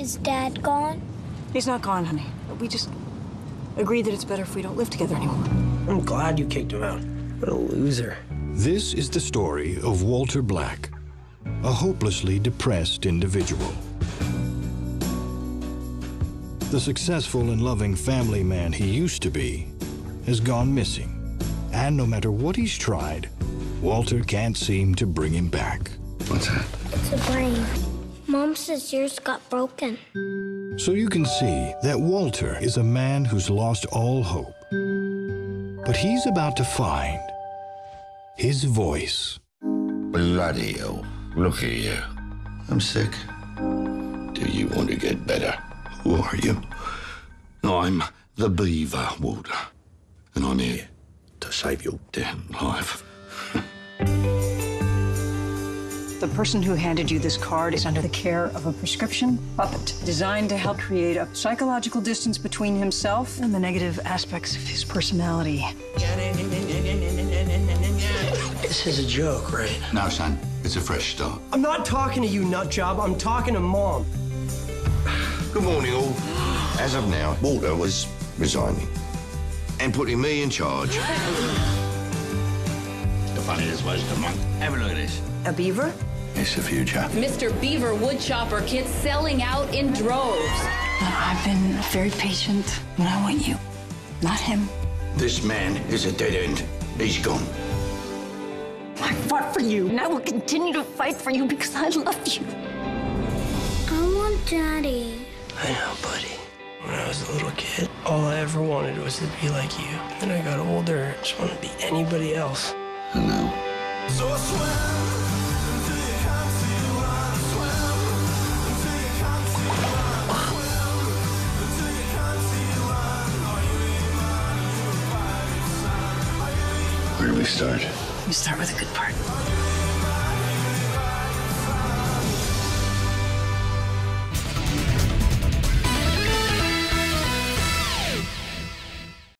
Is Dad gone? He's not gone, honey. We just agreed that it's better if we don't live together anymore. I'm glad you kicked him out. What a loser. This is the story of Walter Black, a hopelessly depressed individual. The successful and loving family man he used to be has gone missing. And no matter what he's tried, Walter can't seem to bring him back. What's that? It's a brain. Mom says yours got broken. So you can see that Walter is a man who's lost all hope. But he's about to find his voice. Bloody hell. Look at you. I'm sick. Do you want to get better? Who are you? I'm the Beaver, Walter. And I'm here to save your damn life. The person who handed you this card is under the care of a prescription puppet designed to help create a psychological distance between himself and the negative aspects of his personality. This is a joke, right? No, son. It's a fresh start. I'm not talking to you, nut job. I'm talking to mom. Good morning, all. As of now, Walter was resigning and putting me in charge. The funniest was the month. Have a look at this. A beaver? It's the future. Mr. Beaver Woodchopper kits selling out in droves. I've been very patient, but I want you, not him. This man is a dead end. He's gone. I fought for you, and I will continue to fight for you because I love you. I want Daddy. I know, buddy. When I was a little kid, all I ever wanted was to be like you. Then I got older, I just wanted to be anybody else. Where do we start? We start with a good part.